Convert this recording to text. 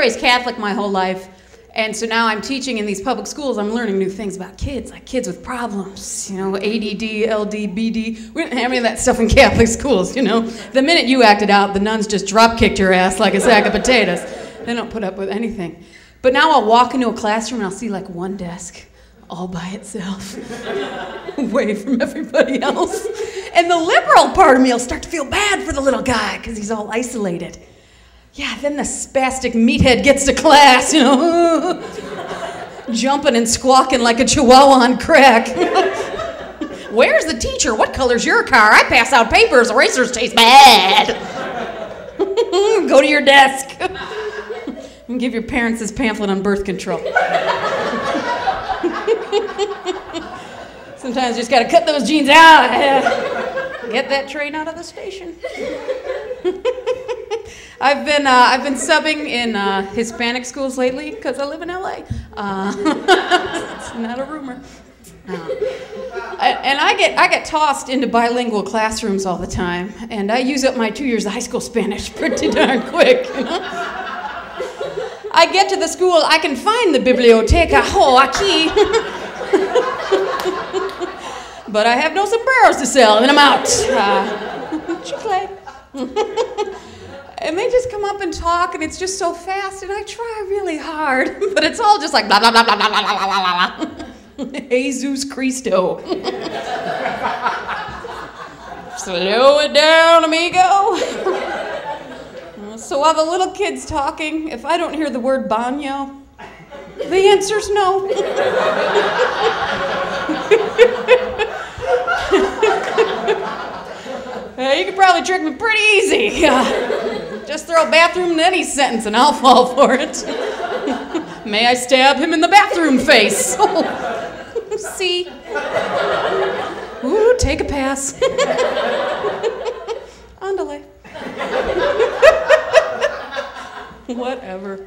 raised Catholic my whole life. And so now I'm teaching in these public schools. I'm learning new things about kids, like kids with problems, you know, ADD, LD, BD. We didn't have any of that stuff in Catholic schools, you know. The minute you acted out, the nuns just drop kicked your ass like a sack of potatoes. They don't put up with anything. But now I'll walk into a classroom and I'll see like one desk all by itself, away from everybody else. And the liberal part of me will start to feel bad for the little guy because he's all isolated. Yeah, then the spastic meathead gets to class, you know, jumping and squawking like a chihuahua on crack. Where's the teacher? What color's your car? I pass out papers. Erasers taste bad. Go to your desk and give your parents this pamphlet on birth control. Sometimes you just gotta cut those jeans out. Get that train out of the station. I've been uh, I've been subbing in uh, Hispanic schools lately because I live in LA. Uh, it's not a rumor. Uh, and I get I get tossed into bilingual classrooms all the time, and I use up my two years of high school Spanish pretty darn quick. I get to the school, I can find the biblioteca. Oh, aquí. but I have no sombreros to sell, and I'm out. Uh. And they just come up and talk, and it's just so fast, and I try really hard, but it's all just like blah, blah, blah, blah, blah, blah, blah, blah, blah. Jesus Cristo. Slow it down, amigo. so while the little kid's talking, if I don't hear the word baño, the answer's no. You could probably trick me pretty easy. Just throw a bathroom in any sentence and I'll fall for it. May I stab him in the bathroom face? Oh, see? Ooh, take a pass. Andale. Whatever.